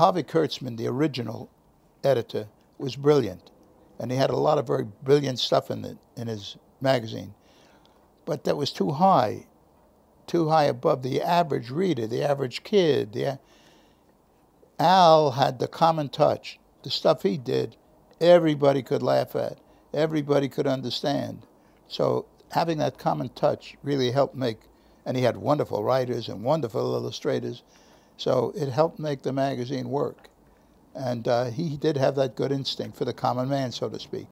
Harvey Kurtzman, the original editor, was brilliant, and he had a lot of very brilliant stuff in, the, in his magazine. But that was too high, too high above the average reader, the average kid. The, Al had the common touch. The stuff he did, everybody could laugh at, everybody could understand. So having that common touch really helped make, and he had wonderful writers and wonderful illustrators. So it helped make the magazine work. And uh, he did have that good instinct for the common man, so to speak.